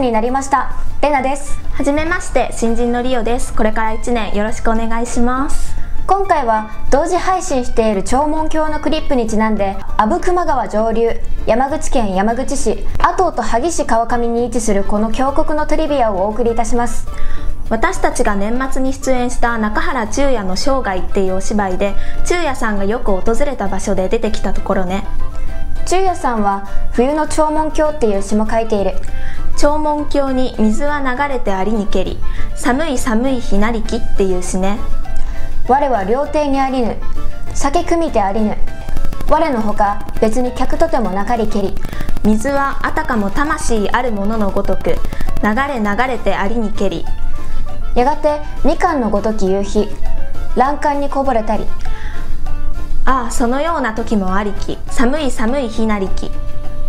になりました。レナです。はじめまして新人のリオです。これから1年よろしくお願いします。今回は同時配信している長門橋のクリップにちなんで阿武隈川上流山口県山口市阿東と萩市川上に位置するこの峡谷のトリビアをお送りいたします。私たちが年末に出演した中原中也の生涯っていうお芝居で中也さんがよく訪れた場所で出てきたところね。中也さんは冬の長門橋っていう詩も書いている長門橋に水は流れてありにけり寒い寒い日なりきっていう詩ね。我は料亭にありぬ酒組みてありぬ。我のほか別に客とてもなかりけり。水はあたかも魂あるもののごとく流れ流れてありにけり。やがてみかんのごとき夕日欄干にこぼれたり。ああそのような時もありき寒い寒い日なりき。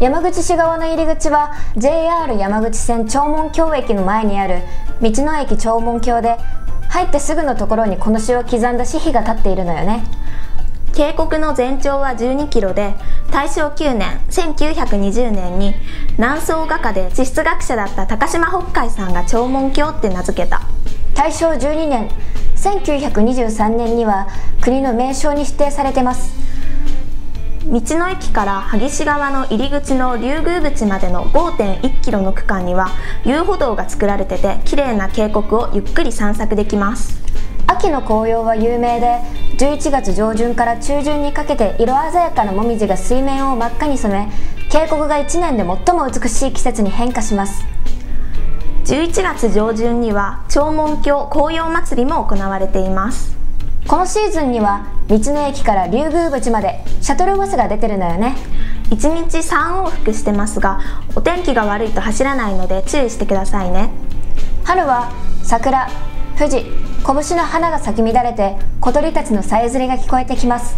山口市側の入り口は JR 山口線長門橋駅の前にある道の駅長門橋で入ってすぐのところにこの詩を刻んだ詩碑が立っているのよね。渓谷の全長は12キロで大正9年1920年に南宋画家で地質学者だった高島北海さんが長門橋って名付けた。大正12年1923年には国の名勝に指定されてます道の駅から萩市側の入り口の竜宮淵までの5.1キロの区間には遊歩道が作られてて綺麗な渓谷をゆっくり散策できます。秋の紅葉は有名で11月上旬から中旬にかけて色鮮やかなもみじが水面を真っ赤に染め渓谷が1年で最も美しい季節に変化します。11月上旬には長門峡紅葉祭りも行われていますこのシーズンには道の駅から竜宮淵までシャトルバスが出てるのよね。1日3往復してますがお天気が悪いと走らないので注意してくださいね。春は桜富士拳の花が咲き乱れて小鳥たちのさえずりが聞こえてきます。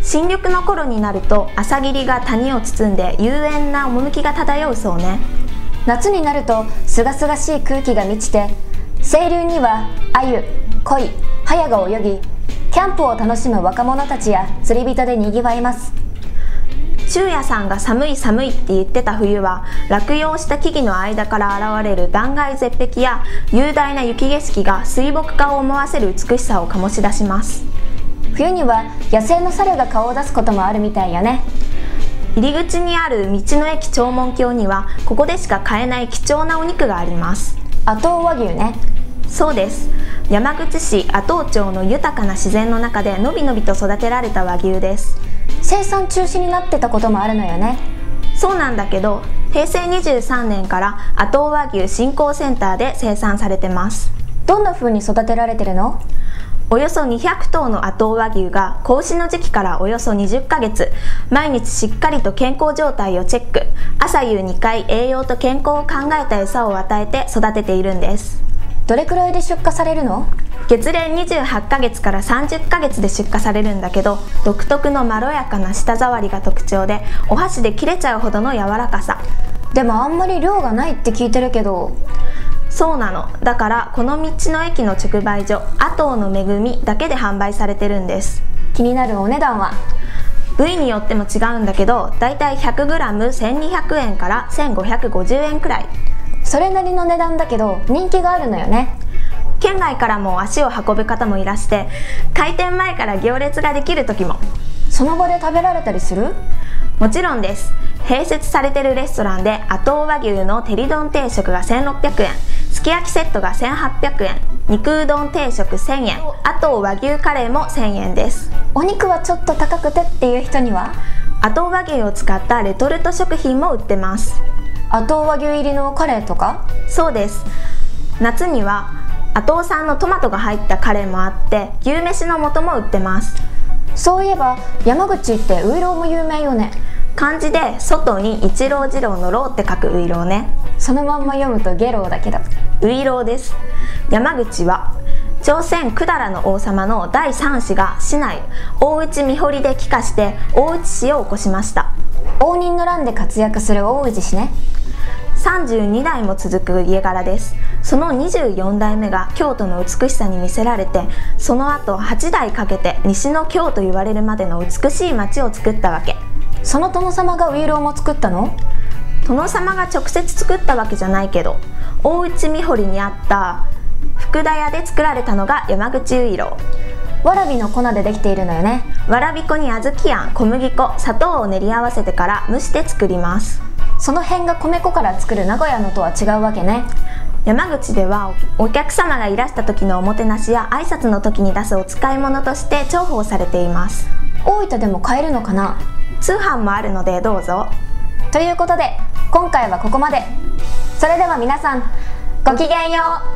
新緑の頃になると朝霧が谷を包んで幽怨な趣が漂うそうね。夏になると清々しい空気が満ちて清流には鮎鯉隼が泳ぎキャンプを楽しむ若者たちや釣り人でにぎわいます。中也さんが寒い寒いって言ってた冬は落葉した木々の間から現れる断崖絶壁や雄大な雪景色が水墨画を思わせる美しさを醸し出します。冬には野生の猿が顔を出すこともあるみたいよね。入り口にある道の駅長門橋にはここでしか買えない貴重なお肉があります。阿東和牛ねそうです。山口市阿東町の豊かな自然の中でのびのびと育てられた和牛です。生産中止になってたこともあるのよね。そうなんだけど平成23年から阿東和牛振興センターで生産されてます。どんな風に育てられてるの？およそ200頭の阿東和牛が子牛の時期からおよそ20ヶ月。毎日しっかりと健康状態をチェック。朝夕2回栄養と健康を考えた餌を与えて育てているんですどれくらいで出荷されるの？月齢28ヶ月から30ヶ月で出荷されるんだけど独特のまろやかな舌触りが特徴でお箸で切れちゃうほどの柔らかさ。でもあんまり量がないって聞いてるけど。そうなの。だからこの道の駅の直売所阿東の恵みだけで販売されてるんです。気になるお値段は？部位によっても違うんだけどだいたい 100g1200 円から1550円くらいそれなりの値段だけど人気があるのよね。県外からも足を運ぶ方もいらして開店前から行列ができる時も。その場で食べられたりする？もちろんです。併設されてるレストランで阿東和牛の照り丼定食が1600円。すき焼きセットが1800円。肉うどん定食1000円。あと和牛カレーも1000円です。お肉はちょっと高くてっていう人には？阿東和牛を使ったレトルト食品も売ってます阿東和牛入りのカレーとか？そうです。夏には阿東産のトマトが入ったカレーもあって牛めしの素も売ってます。そういえば山口ってウイローも有名よね。漢字で外に一郎二郎の郎って書くウイローね。そのまんま読むとゲローだけど。ウイローです。山口は朝鮮百済の王様の第3子が市内大内見堀で帰化して大内氏を起こしました応仁の乱で活躍する大内氏ね。32代も続く家柄です。その24代目が京都の美しさに魅せられてその後8代かけて西の京と言われるまでの美しい町を作ったわけ。その殿様がウイローも作ったの？殿様が直接作ったわけじゃないけど大内美堀にあった福田屋で作られたのが山口ウイロわらびの粉でできているのよね。わらび粉に小豆あん小麦粉砂糖を練り合わせてから蒸して作ります。その辺が米粉から作る名古屋のとは違うわけね。山口ではお客様がいらした時のおもてなしや挨拶の時に出すお使い物として重宝されています。大分でも買えるのかな？通販もあるのでどうぞ。ということで今回はここまで。それでは皆さんごきげんよう